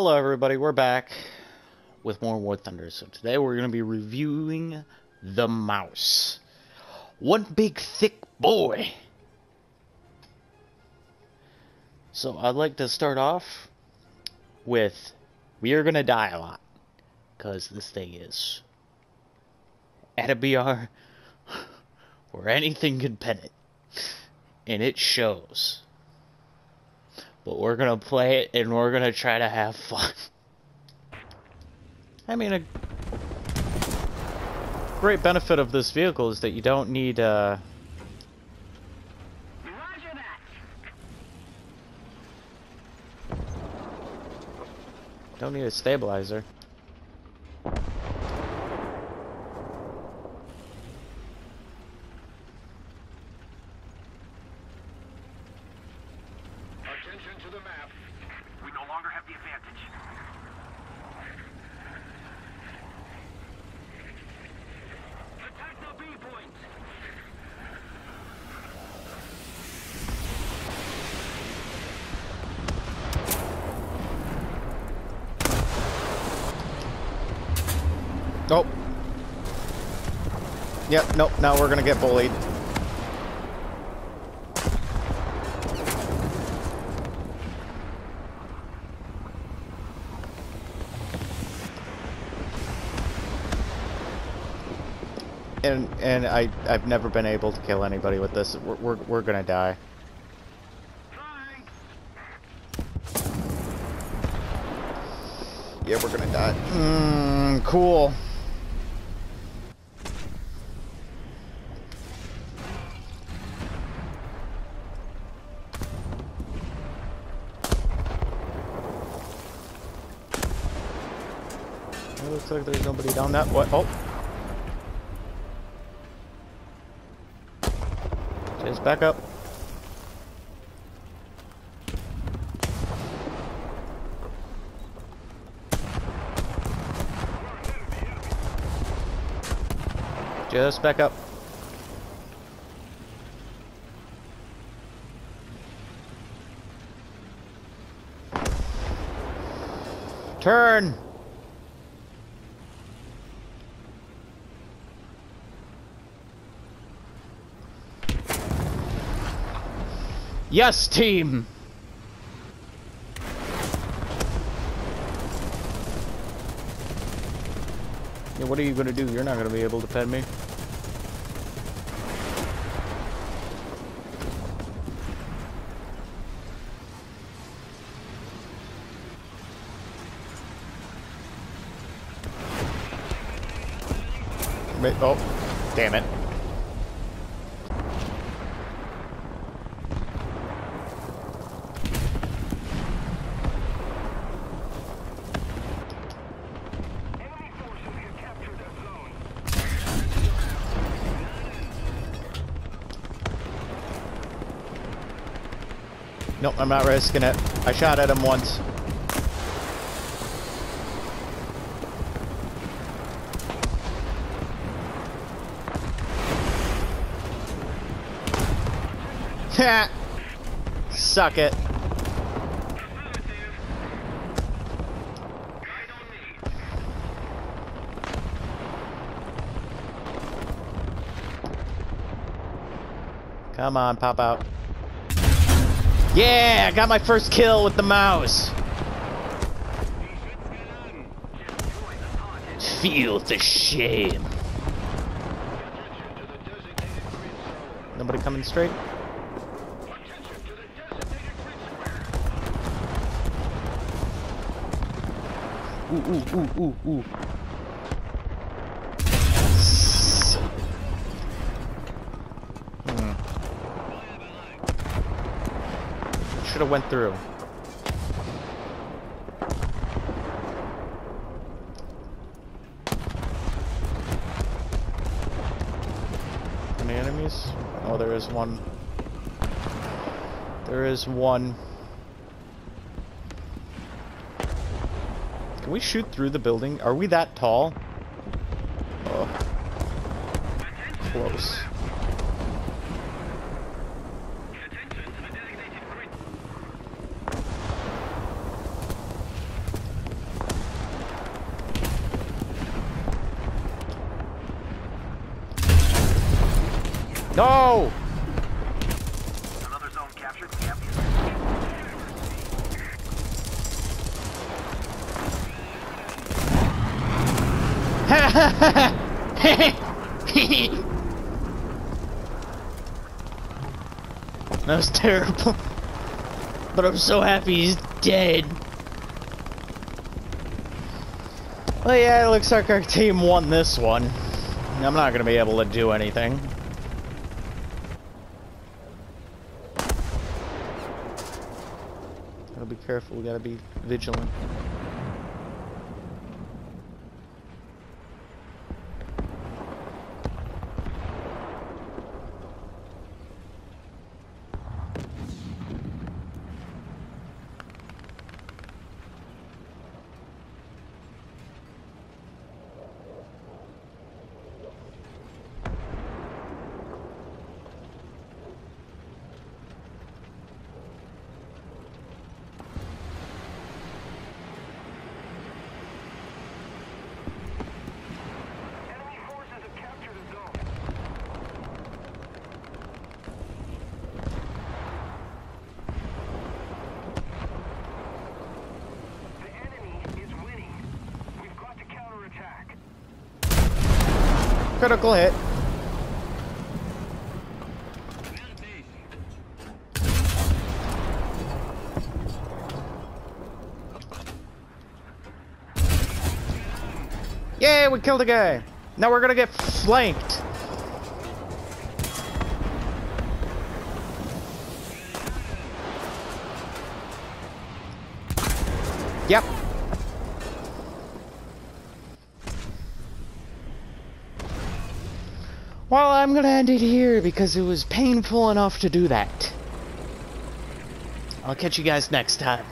Hello everybody, we're back with more War Thunder. So today we're going to be reviewing the Maus. One big thick boy. So I'd like to start off with we are going to die a lot because this thing is at a BR where anything can pen it. And it shows but we're gonna play it and we're gonna try to have fun. I mean, a great benefit of this vehicle is that you don't need, uh... Don't need a stabilizer. To the map. We no longer have the advantage. Attack the B point. Nope. Yep, nope, now we're gonna get bullied. And and I I've never been able to kill anybody with this. We're we're, we're gonna die. Yeah, we're gonna die. Mmm, cool. It looks like there's nobody down that what oh. Just back up. Just back up. Turn! Yes, team! Yeah, what are you gonna do? You're not gonna be able to pet me. Oh, damn it. Nope, I'm not risking it. I shot at him once. Suck it. Come on, pop out. Yeah, I got my first kill with the Maus. Feel the shame. Nobody coming straight? Ooh, ooh, ooh, ooh, ooh. Should have went through. Any enemies? Oh, there is one. There is one. Can we shoot through the building? Are we that tall? Oh. Close. Attention to the designated grid No! Another zone captured. That was terrible. But I'm so happy he's dead. Well, yeah, it looks like our team won this one. I'm not gonna be able to do anything. Be careful, we gotta be vigilant. Enemy forces have captured a zone. The enemy is winning. We've got to counterattack. Critical hit. Yay, we killed a guy. Now we're gonna get flanked. Yep. Well, I'm gonna end it here because it was painful enough to do that. I'll catch you guys next time.